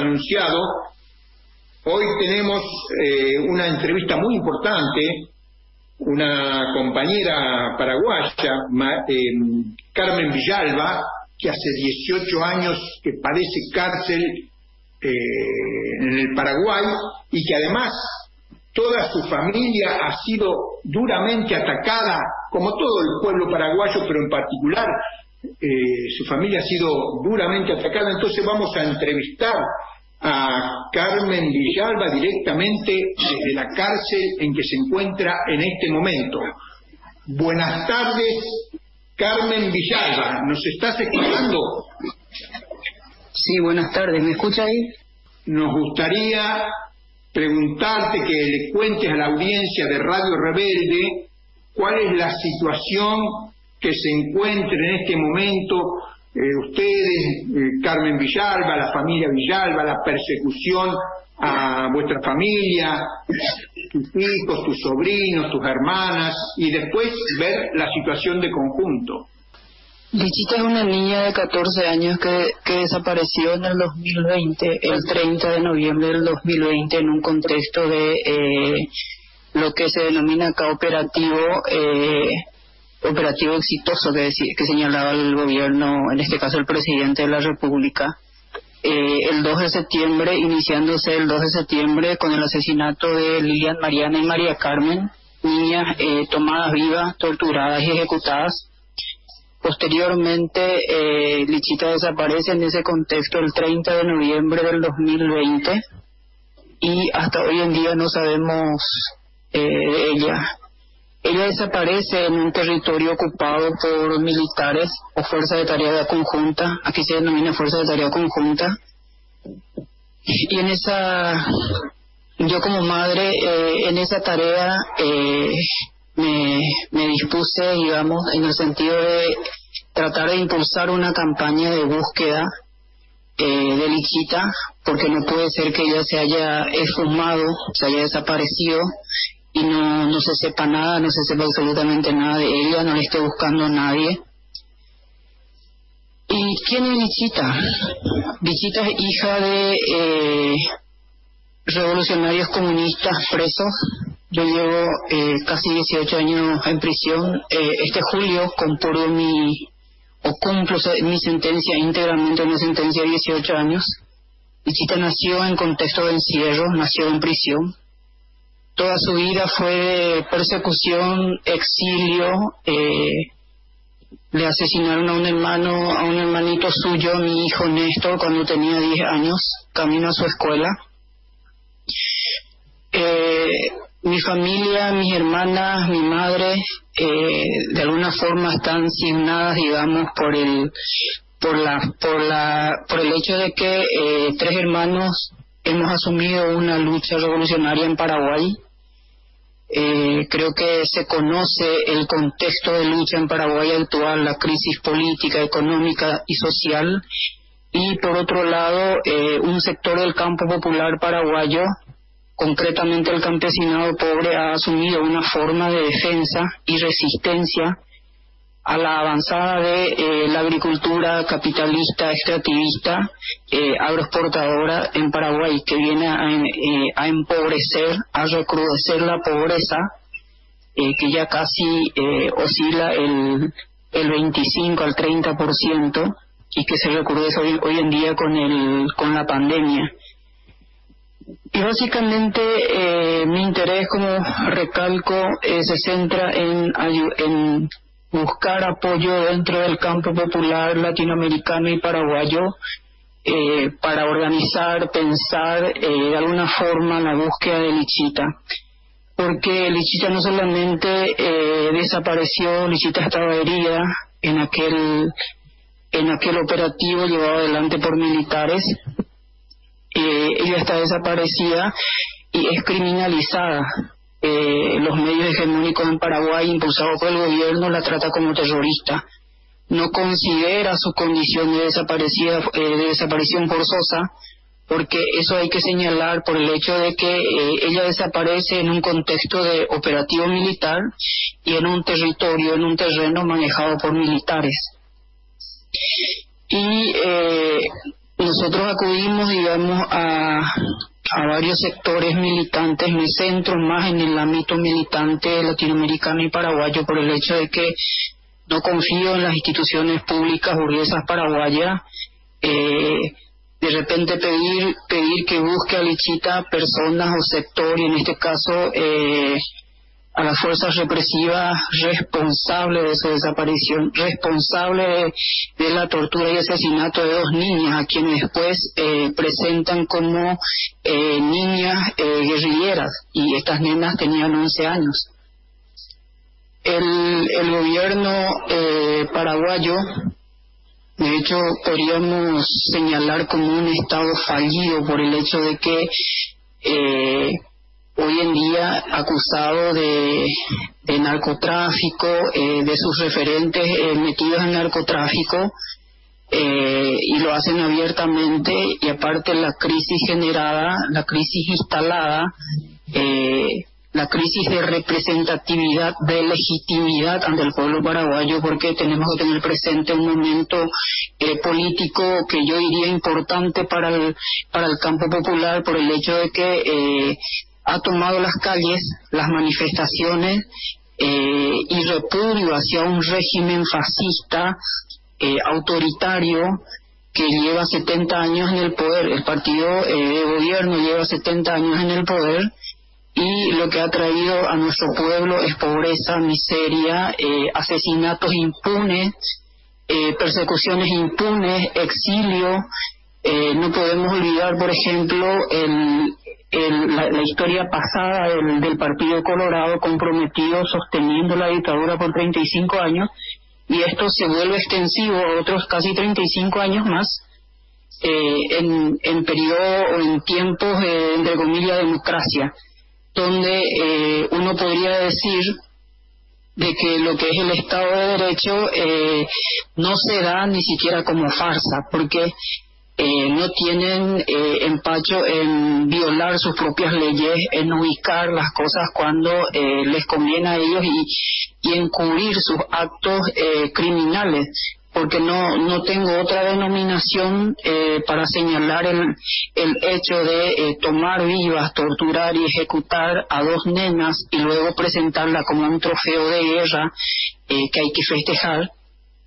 anunciado, hoy tenemos eh, una entrevista muy importante, una compañera paraguaya, eh, Carmen Villalba, que hace 18 años que padece cárcel eh, en el Paraguay y que además toda su familia ha sido duramente atacada, como todo el pueblo paraguayo, pero en particular eh, su familia ha sido duramente atacada. Entonces vamos a entrevistar a Carmen Villalba directamente desde la cárcel en que se encuentra en este momento. Buenas tardes, Carmen Villalba. ¿Nos estás escuchando? Sí, buenas tardes. ¿Me escucha ahí? Nos gustaría preguntarte que le cuentes a la audiencia de Radio Rebelde cuál es la situación que se encuentra en este momento eh, ustedes, eh, Carmen Villalba, la familia Villalba, la persecución a vuestra familia, tus hijos, tus sobrinos, tus hermanas, y después ver la situación de conjunto. Lichita es una niña de 14 años que, que desapareció en el 2020, el 30 de noviembre del 2020, en un contexto de eh, lo que se denomina acá operativo, eh, operativo exitoso que, señalaba el gobierno, en este caso el presidente de la República. Eh, el 2 de septiembre, iniciándose el 2 de septiembre con el asesinato de Lilian Mariana y María Carmen, niñas eh, tomadas vivas, torturadas y ejecutadas Posteriormente, eh, Lichita desaparece en ese contexto el 30 de noviembre del 2020 y hasta hoy en día no sabemos eh, de ella. Ella desaparece en un territorio ocupado por militares o fuerza de tarea conjunta, aquí se denomina fuerza de tarea conjunta. Y en esa, yo como madre, eh, en esa tarea eh, me, dispuse, digamos, en el sentido de tratar de impulsar una campaña de búsqueda eh, de porque no puede ser que ella se haya esfumado, se haya desaparecido y no, no se sepa nada, no se sepa absolutamente nada de ella, no le esté buscando a nadie. ¿Y quién es Lichita? Lichita es hija de eh, revolucionarios comunistas presos yo llevo eh, casi 18 años en prisión. Eh, este julio compuro mi, o cumplo mi sentencia íntegramente, una sentencia de 18 años. Lichita nació en contexto de encierro, nació en prisión. Toda su vida fue persecución, exilio. Eh, le asesinaron a un hermano, a un hermanito suyo, mi hijo Néstor, cuando tenía 10 años, camino a su escuela. Eh, mi familia, mis hermanas, mi madre, eh, de alguna forma están signadas, digamos, por el, por la, por la, por el hecho de que eh, tres hermanos hemos asumido una lucha revolucionaria en Paraguay. Eh, creo que se conoce el contexto de lucha en Paraguay actual, la crisis política, económica y social, y por otro lado, un sector del campo popular paraguayo Concretamente el campesinado pobre ha asumido una forma de defensa y resistencia a la avanzada de eh, la agricultura capitalista, extractivista, eh, agroexportadora en Paraguay, que viene a, eh, a empobrecer, a recrudecer la pobreza, eh, que ya casi oscila el, el 25 al 30% y que se recrudece hoy, hoy en día con, el, con la pandemia. Y básicamente eh, mi interés, como recalco, eh, se centra en, en buscar apoyo dentro del campo popular latinoamericano y paraguayo eh, para organizar, pensar de alguna forma la búsqueda de Lichita. Porque Lichita no solamente desapareció, Lichita estaba herida en aquel, en aquel operativo llevado adelante por militares eh, ella está desaparecida y es criminalizada. Eh, los medios hegemónicos en Paraguay, impulsados por el gobierno, la trata como terrorista. No considera su condición de desaparecida, eh, de desaparición forzosa, porque eso hay que señalar por el hecho de que ella desaparece en un contexto de operativo militar y en un territorio, en un terreno manejado por militares. Y nosotros acudimos, digamos, a, a varios sectores militantes, me centro más en el ámbito militante latinoamericano y paraguayo por el hecho de que no confío en las instituciones públicas burguesas paraguayas. Eh, de repente pedir pedir que busque a Lichita personas o sector y en este caso eh, a las fuerzas represivas responsables de su desaparición, responsables de, la tortura y asesinato de dos niñas, a quienes después eh, presentan como eh, niñas eh, guerrilleras, y estas nenas tenían 11 años. El, el gobierno paraguayo, de hecho, podríamos señalar como un Estado fallido por el hecho de que hoy en día acusado de, narcotráfico, eh, de sus referentes eh, metidos en narcotráfico, eh, y lo hacen abiertamente, y aparte la crisis generada, la crisis instalada, la crisis de representatividad, de legitimidad ante el pueblo paraguayo, porque tenemos que tener presente un momento político que yo diría importante para el, para el campo popular por el hecho de que ha tomado las calles, las manifestaciones eh, y repudio hacia un régimen fascista, eh, autoritario, que lleva 70 años en el poder. El partido eh, de gobierno lleva 70 años en el poder y lo que ha traído a nuestro pueblo es pobreza, miseria, asesinatos impunes, persecuciones impunes, exilio. no podemos olvidar, por ejemplo, el, la, historia pasada del, Partido Colorado comprometido sosteniendo la dictadura por 35 años y esto se vuelve extensivo a otros casi 35 años más eh, en, en periodo o en tiempos de, entre comillas, democracia, donde eh, uno podría decir de que lo que es el Estado de Derecho eh, no se da ni siquiera como farsa, porque eh, no tienen eh, empacho en violar sus propias leyes, en ubicar las cosas cuando eh, les conviene a ellos y, encubrir sus actos criminales. Porque no, no tengo otra denominación para señalar el, el hecho de tomar vivas, torturar y ejecutar a dos nenas y luego presentarla como un trofeo de guerra que hay que festejar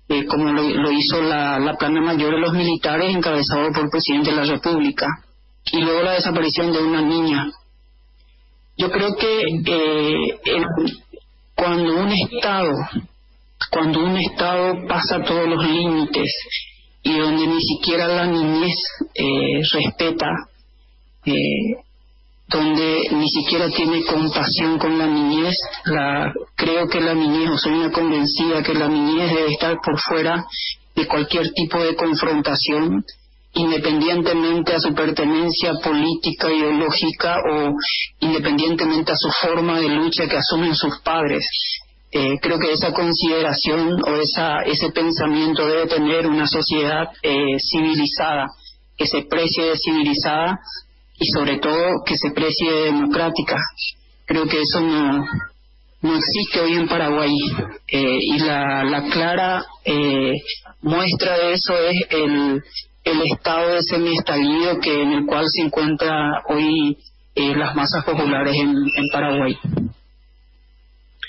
eh, como lo, hizo la, la, plana mayor de los militares encabezado por el presidente de la República, y luego la desaparición de una niña. Yo creo que eh, cuando un Estado, cuando un Estado pasa todos los límites y donde ni siquiera la niñez eh, respeta eh, donde ni siquiera tiene compasión con la niñez. La, creo que la niñez, o soy una convencida que la niñez debe estar por fuera de cualquier tipo de confrontación, independientemente a su pertenencia política, ideológica o independientemente a su forma de lucha que asumen sus padres. Eh, creo que esa consideración o esa, ese pensamiento debe tener una sociedad eh, civilizada, que se precie de civilizada y sobre todo que se precie democrática. Creo que eso no, no existe hoy en Paraguay eh, y la, la clara eh, muestra de eso es el, el estado de semiestallido que en el cual se encuentra hoy eh, las masas populares en, en Paraguay.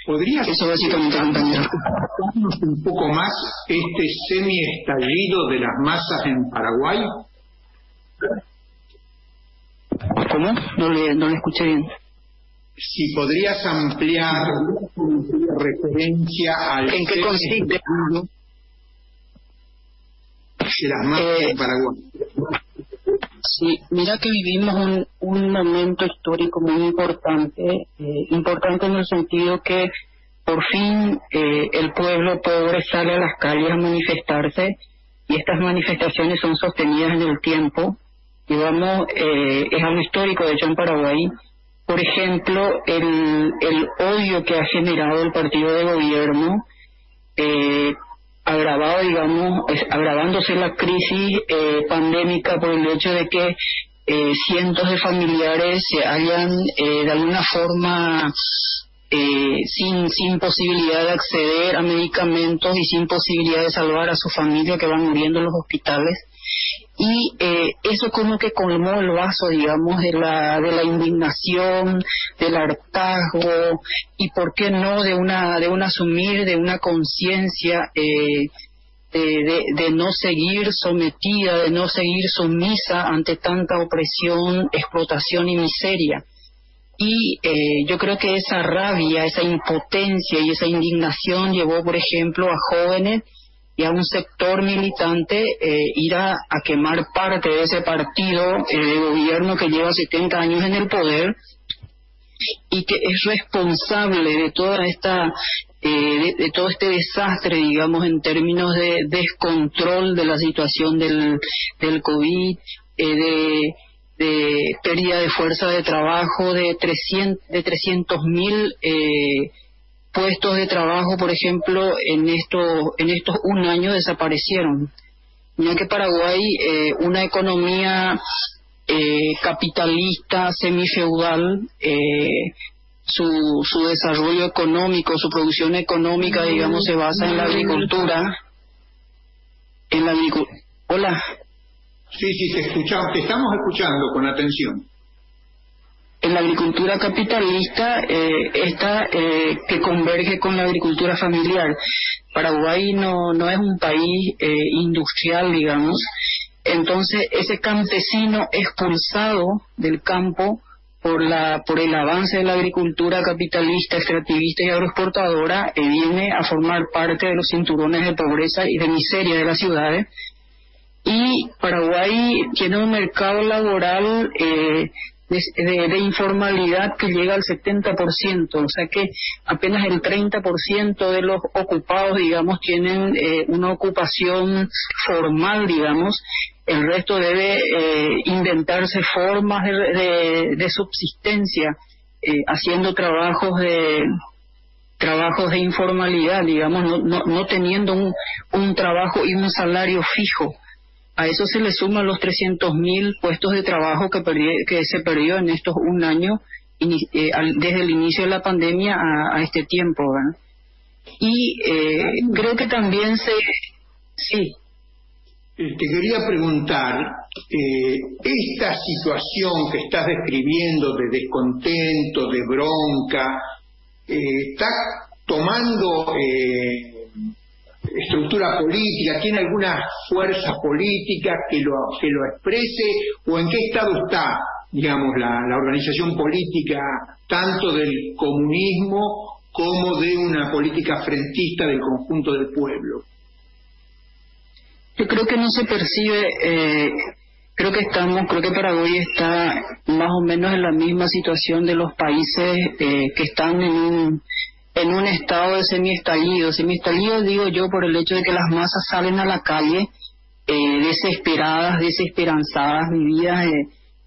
¿Podrías eso básicamente un poco más este semiestallido de las masas en Paraguay? ¿Cómo? No le, no le escuché bien. Si podrías ampliar referencia al... ¿En qué consiste? De las masas eh, en Paraguay. Sí, mira que vivimos un, un momento histórico muy importante, eh, importante en el sentido que por fin eh, el pueblo pobre sale a las calles a manifestarse y estas manifestaciones son sostenidas en el tiempo digamos, eh, es algo histórico, de hecho, en Paraguay. Por ejemplo, el, el odio que ha generado el partido de gobierno, eh, agravado, digamos, agravándose la crisis eh, pandémica por el hecho de que eh, cientos de familiares se hayan eh, de alguna forma eh, sin, sin posibilidad de acceder a medicamentos y sin posibilidad de salvar a su familia que van muriendo en los hospitales y eh, eso como que colmó el vaso, digamos, de la, de la indignación, del hartazgo y, ¿por qué no?, de una, de un asumir, de una conciencia eh, de, de, no seguir sometida, de no seguir sumisa ante tanta opresión, explotación y miseria. Y eh, yo creo que esa rabia, esa impotencia y esa indignación llevó, por ejemplo, a jóvenes y a un sector militante eh, ir a, quemar parte de ese partido eh, de gobierno que lleva 70 años en el poder y que es responsable de toda esta eh, de, todo este desastre digamos en términos de descontrol de la situación del del covid de de pérdida de fuerza de trabajo de 300 de 300 mil eh, puestos de trabajo, por ejemplo, en estos, en estos un año desaparecieron. Mira que Paraguay, eh, una economía eh, capitalista, semifeudal, eh, su, su desarrollo económico, su producción económica, digamos, se basa en la agricultura. En la agricultura. Hola. Sí, sí, te escuchamos, te estamos escuchando con atención en la agricultura capitalista eh, esta eh, que converge con la agricultura familiar. Paraguay no, no es un país eh, industrial, digamos. Entonces, ese campesino expulsado del campo por, la, por el avance de la agricultura capitalista, extractivista y agroexportadora, eh, viene a formar parte de los cinturones de pobreza y de miseria de las ciudades. Y Paraguay tiene un mercado laboral de, informalidad que llega al 70%, o sea que apenas el 30% de los ocupados, digamos, tienen eh, una ocupación formal, digamos, el resto debe eh, inventarse formas de, de, subsistencia, eh, haciendo trabajos de trabajos de informalidad, digamos, no, no, no teniendo un trabajo y un salario fijo. A eso se le suman los 300.000 puestos de trabajo que, que se perdió en estos un año eh, desde el inicio de la pandemia a, este tiempo. Y eh, creo que también se... Sí. Eh, te quería preguntar, esta situación que estás describiendo de descontento, de bronca, ¿está tomando estructura política, tiene alguna fuerza política que lo, que lo exprese o en qué estado está, digamos, la, organización política tanto del comunismo como de una política frentista del conjunto del pueblo. Yo creo que no se percibe, eh, creo que estamos, creo que Paraguay está más o menos en la misma situación de los países eh, que están en un en un estado de semiestallido. Semiestallido digo yo por el hecho de que las masas salen a la calle eh, desesperadas, desesperanzadas, vividas, eh,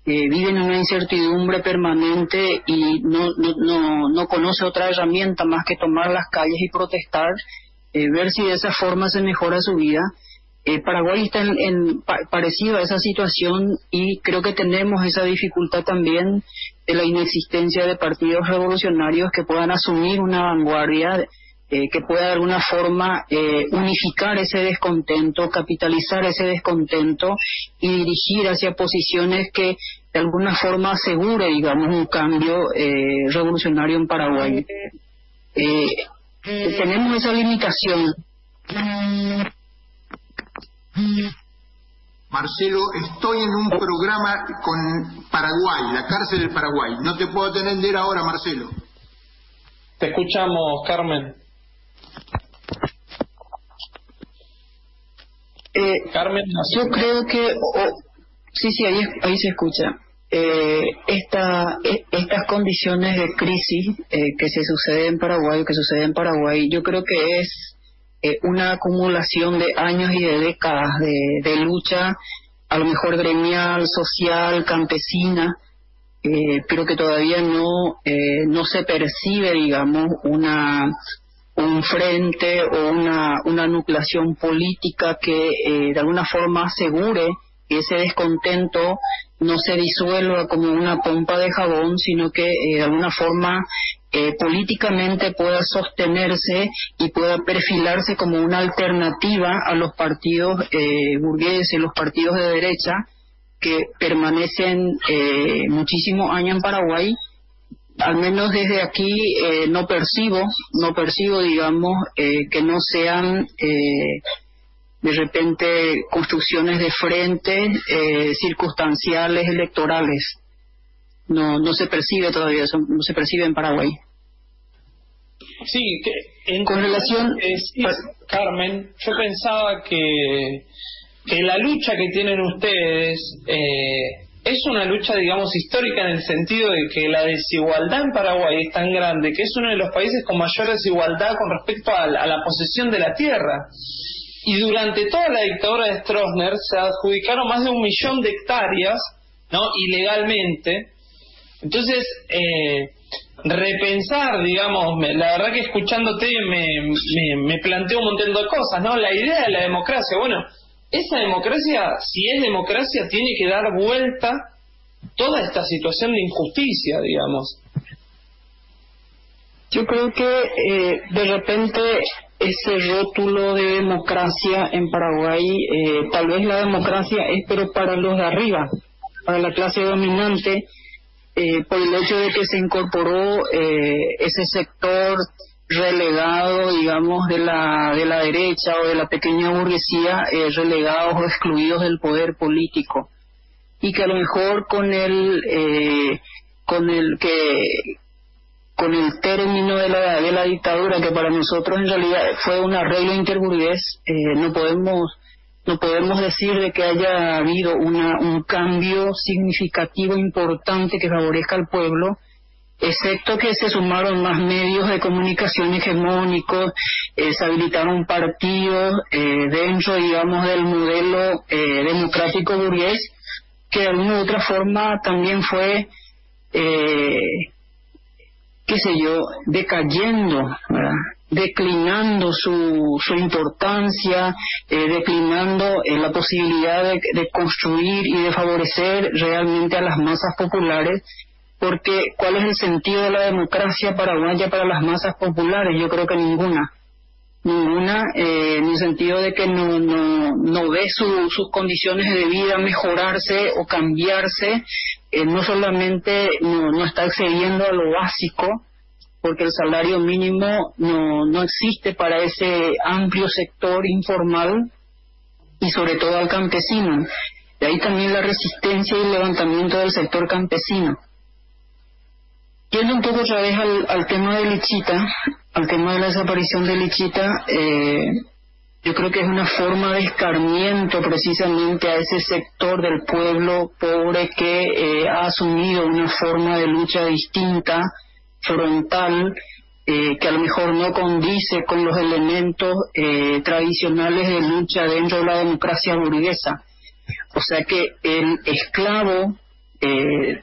eh, viven en una incertidumbre permanente y no, no, no, no conoce otra herramienta más que tomar las calles y protestar, ver si de esa forma se mejora su vida. Paraguay está en, parecido a esa situación y creo que tenemos esa dificultad también de la inexistencia de partidos revolucionarios que puedan asumir una vanguardia eh, que pueda de alguna forma eh, unificar ese descontento, capitalizar ese descontento y dirigir hacia posiciones que de alguna forma asegure, digamos, un cambio eh, revolucionario en Paraguay. tenemos esa limitación. Marcelo, estoy en un programa con Paraguay, la cárcel del Paraguay. No te puedo atender ahora, Marcelo. Te escuchamos, Carmen. Eh, Carmen, yo creo que sí, sí, ahí, ahí se escucha. Eh, esta, e, estas condiciones de crisis eh, que se sucede en Paraguay, que sucede en Paraguay, yo creo que es eh, una acumulación de años y de décadas de, lucha, a lo mejor gremial, social, campesina, eh, pero que todavía no, eh, no se percibe, digamos, una un frente o una, una nucleación política que de alguna forma asegure que ese descontento no se disuelva como una pompa de jabón, sino que de alguna forma eh, políticamente pueda sostenerse y pueda perfilarse como una alternativa a los partidos eh, burgueses, los partidos de derecha que permanecen eh, muchísimos años en Paraguay. Al menos desde aquí eh, no percibo, no percibo, digamos, que no sean de repente construcciones de frente circunstanciales electorales no, no se percibe todavía, eso no se percibe en Paraguay. Sí, que en con relación, Carmen, yo pensaba que, que la lucha que tienen ustedes eh, es una lucha, digamos, histórica en el sentido de que la desigualdad en Paraguay es tan grande que es uno de los países con mayor desigualdad con respecto a la, a la posesión de la tierra. Y durante toda la dictadura de Stroessner se adjudicaron más de un millón de hectáreas, ¿no? Ilegalmente, entonces, eh, repensar, digamos, la verdad que escuchándote me, me, me planteo un montón de cosas, ¿no? La idea de la democracia, bueno, esa democracia, si es democracia, tiene que dar vuelta toda esta situación de injusticia, digamos. Yo creo que eh, de repente ese rótulo de democracia en Paraguay, eh, tal vez la democracia es pero para los de arriba, para la clase dominante, eh, por el hecho de que se incorporó eh, ese sector relegado, digamos, de la, de la derecha o de la pequeña burguesía, eh, relegados o excluidos del poder político. Y que a lo mejor con el, eh, con el que, con el término de la, de la dictadura, que para nosotros en realidad fue un arreglo interburgués, no podemos no podemos decir de que haya habido una, un cambio significativo importante que favorezca al pueblo, excepto que se sumaron más medios de comunicación hegemónicos, eh, se habilitaron partidos eh, dentro, digamos, del modelo eh, democrático burgués, que de alguna u otra forma también fue, qué sé yo, decayendo, ¿verdad? Declinando su, su importancia, eh, declinando eh, la posibilidad de, construir y de favorecer realmente a las masas populares, porque ¿cuál es el sentido de la democracia paraguaya para las masas populares? Yo creo que ninguna. Ninguna, eh, en el sentido de que no, no, no ve sus condiciones de vida mejorarse o cambiarse, no solamente no, no está accediendo a lo básico, porque el salario mínimo no, no existe para ese amplio sector informal y sobre todo al campesino. De ahí también la resistencia y el levantamiento del sector campesino. Yendo un poco otra vez al, tema de Lichita, al tema de la desaparición de Lichita, eh, yo creo que es una forma de escarmiento precisamente a ese sector del pueblo pobre que eh, ha asumido una forma de lucha distinta frontal eh, que a lo mejor no condice con los elementos eh, tradicionales de lucha dentro de la democracia burguesa. O sea que el esclavo eh,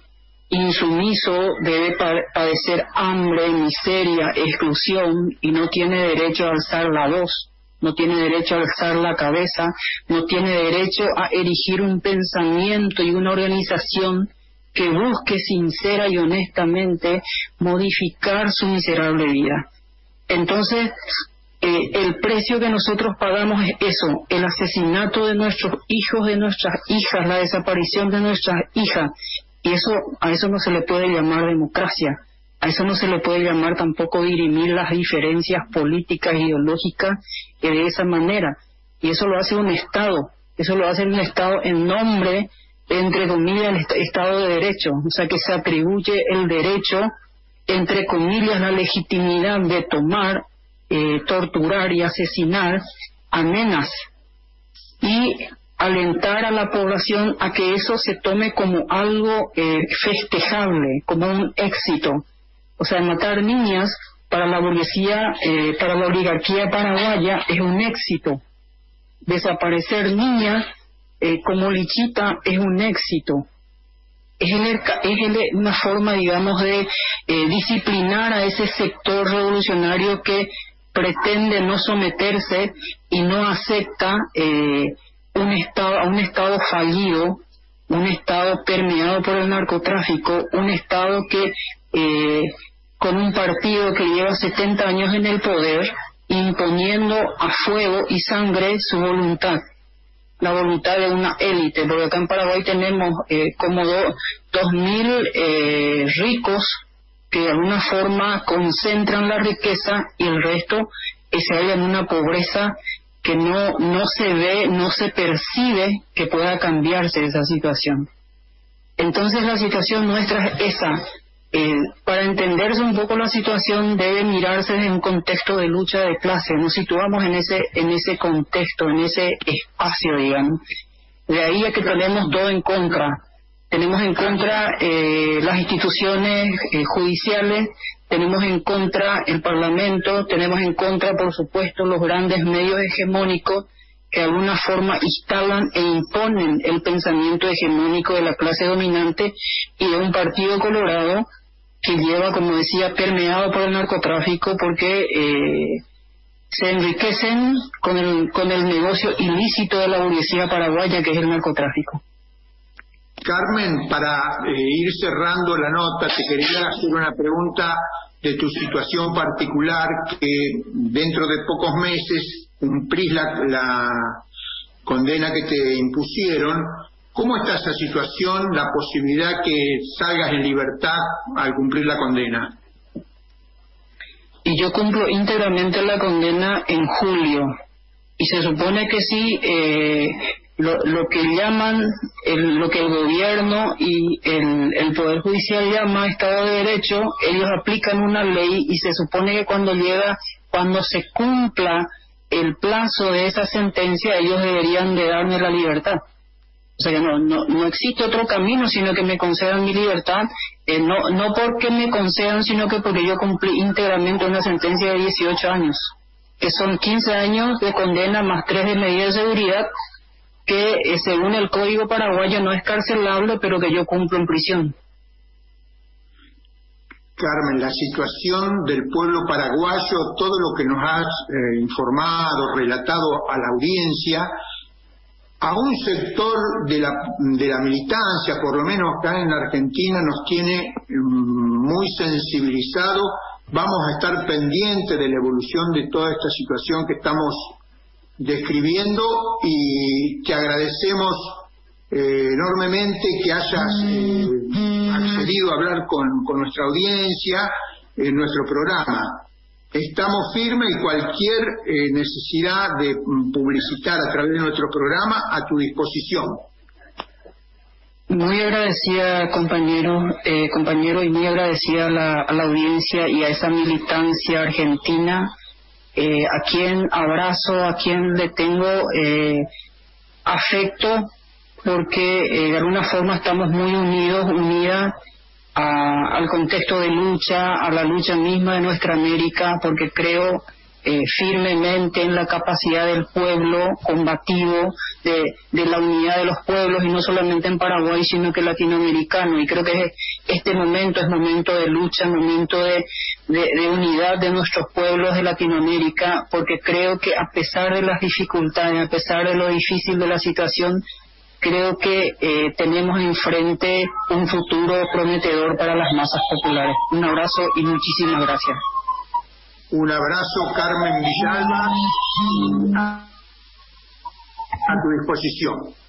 insumiso debe padecer hambre, miseria, exclusión y no tiene derecho a alzar la voz, no tiene derecho a alzar la cabeza, no tiene derecho a erigir un pensamiento y una organización que busque sincera y honestamente modificar su miserable vida. Entonces, eh, el precio que nosotros pagamos es eso, el asesinato de nuestros hijos, de nuestras hijas, la desaparición de nuestras hijas. Y eso, a eso no se le puede llamar democracia, a eso no se le puede llamar tampoco dirimir las diferencias políticas ideológicas de esa manera. Y eso lo hace un Estado, eso lo hace un Estado en nombre entre comillas, el Estado de Derecho, o sea que se atribuye el derecho, entre comillas, la legitimidad de tomar, eh, torturar y asesinar amenas y alentar a la población a que eso se tome como algo eh, festejable, como un éxito. O sea, matar niñas para la burguesía, eh, para la oligarquía paraguaya es un éxito. Desaparecer niñas eh, como Lichita es un éxito. Es, es una forma, digamos, de eh, disciplinar a ese sector revolucionario que pretende no someterse y no acepta eh, un estado, a un Estado fallido, un Estado permeado por el narcotráfico, un Estado que con un partido que lleva 70 años en el poder, imponiendo a fuego y sangre su voluntad, la voluntad de una élite, porque acá en Paraguay tenemos eh, como dos mil eh, ricos que de alguna forma concentran la riqueza y el resto se halla en una pobreza que no, no se ve, no se percibe que pueda cambiarse esa situación. Entonces la situación nuestra es esa. Eh, para entenderse un poco la situación debe mirarse en un contexto de lucha de clase. Nos situamos en ese, en ese contexto, en ese espacio, digamos. De ahí a que tenemos todo en contra. Tenemos en contra eh, las instituciones eh, judiciales, tenemos en contra el Parlamento, tenemos en contra, por supuesto, los grandes medios hegemónicos que de alguna forma instalan e imponen el pensamiento hegemónico de la clase dominante y de un partido colorado que lleva, como decía, permeado por el narcotráfico porque eh, se enriquecen con el, con el negocio ilícito de la burguesía paraguaya que es el narcotráfico. Carmen, para eh, ir cerrando la nota, te quería hacer una pregunta de tu situación particular, que dentro de pocos meses cumplís la, condena que te impusieron. ¿Cómo está esa situación, la posibilidad que salgas en libertad al cumplir la condena? Y yo cumplo íntegramente la condena en julio. Y se supone que sí, eh, lo, lo que llaman, el, lo que el gobierno y el, el Poder Judicial llama Estado de Derecho, ellos aplican una ley y se supone que cuando llega, cuando se cumpla el plazo de esa sentencia, ellos deberían de darme la libertad. O sea no, no, no existe otro camino sino que me concedan mi libertad, eh, no, no porque me concedan, sino que porque yo cumplí íntegramente una sentencia de 18 años, que son 15 años de condena más 3 de medida de seguridad, que eh, según el Código paraguayo no es carcelable, pero que yo cumplo en prisión. Carmen, la situación del pueblo paraguayo, todo lo que nos has eh, informado, relatado a la audiencia, a un sector de la, de la militancia, por lo menos acá en la Argentina, nos tiene mm, muy sensibilizado. Vamos a estar pendientes de la evolución de toda esta situación que estamos describiendo y te agradecemos eh, enormemente que hayas eh, hablar con, nuestra audiencia en nuestro programa. Estamos firmes y cualquier eh, necesidad de publicitar a través de nuestro programa a tu disposición. Muy agradecida, compañero, compañero, y muy agradecida a la, a la audiencia y a esa militancia argentina eh, a quien abrazo, a quien le tengo eh, afecto, porque eh, de alguna forma estamos muy unidos, unidas al contexto de lucha, a la lucha misma de nuestra América, porque creo eh, firmemente en la capacidad del pueblo combativo, de, la unidad de los pueblos, y no solamente en Paraguay, sino que latinoamericano. Y creo que este momento es momento de lucha, momento de, unidad de nuestros pueblos de Latinoamérica, porque creo que a pesar de las dificultades, a pesar de lo difícil de la situación, creo que eh, tenemos enfrente un futuro prometedor para las masas populares. Un abrazo y muchísimas gracias. Un abrazo, Carmen Villalba, a tu disposición.